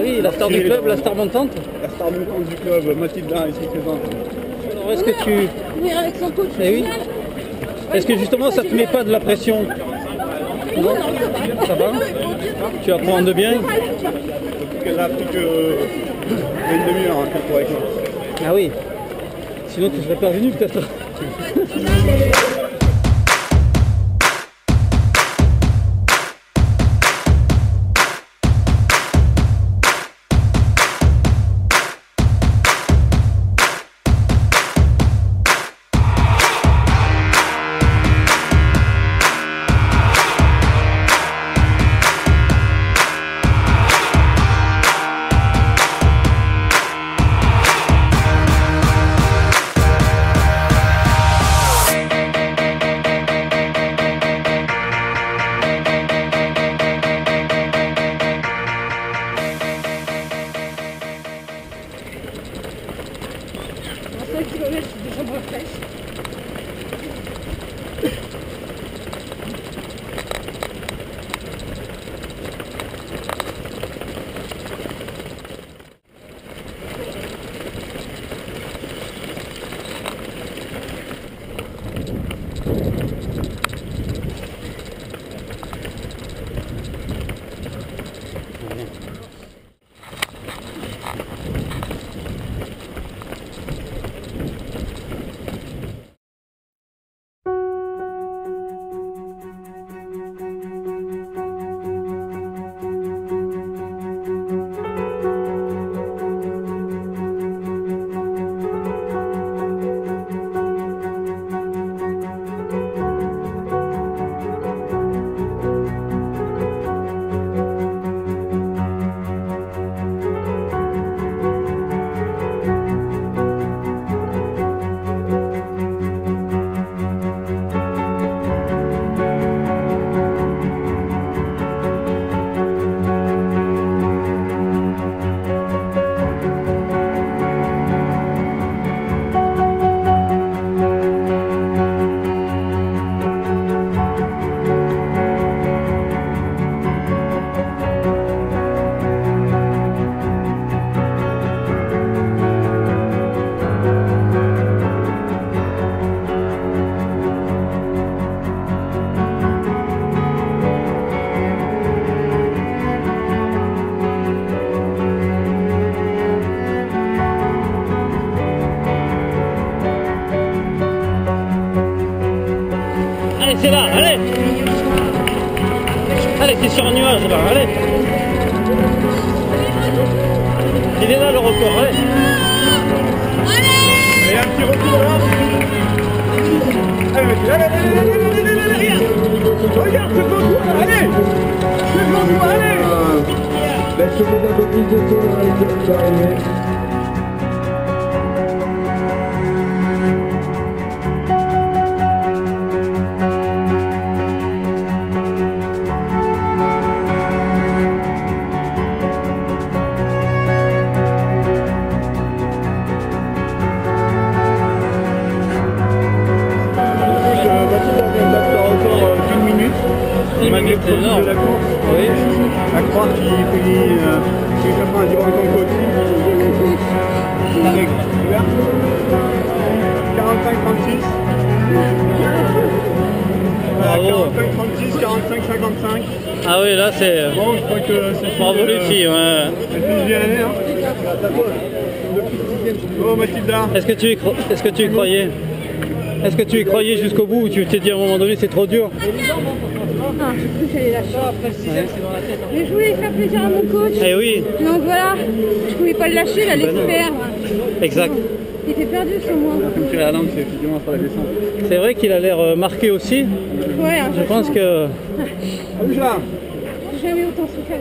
Ah oui, la star du club, la star montante. La star montante du club, Mathilda, ici présente. Alors est-ce que tu... Oui, avec son coach. Eh oui. Est-ce que justement ça te met pas de la pression? Non Ça va Tu apprends de bien Elle a plus que une demi-heure hein, qu'elle pourrait écrire. Ah oui. Sinon tu serais pas venu peut-être. wiesz, dużo było. C'est là, allez. Allez, t'es sur un nuage là, allez. Il est là le record, allez. Et un petit retour là. Allez, allez, allez, allez, allez, allez, allez, allez, regarde. Peux toi, allez. Peux toi, allez. Laisse-moi un peu plus de temps avec le Oui. À croire qu'il finit pas un durant comme coach. Avec, regarde. 45-36. Voilà, Bravo. 45-36, 45-55. Ah oui, là c'est... Bon, je crois que c'est Bravo les filles, ouais. Hein. Oh Mathilda. Est-ce que tu y, cro- est-ce que tu y croyais? Est-ce que tu y croyais jusqu'au bout ou tu t'es dit à un moment donné c'est trop dur Ah, j'ai cru que j'allais lâcher. Mais je voulais faire plaisir à mon coach. Eh oui, Donc voilà, je pouvais pas le lâcher, il allait perdre. exact. Il était perdu sur moi. Comme tu la langue, c'est effectivement sur la descente. C'est vrai qu'il a l'air euh, marqué aussi. Ouais, hein, Je pense que... J'ai jamais autant souffert.